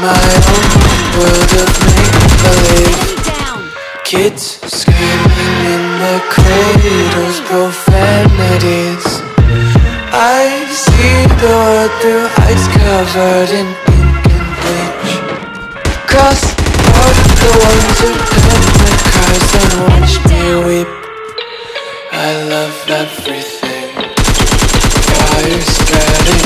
my own world of make-believe. Kids screaming in their cradles, profanities. I see the world through eyes covered in ink and bleach. Cross out the ones who heard my cries and watched me weep. I love everything. Fire spreading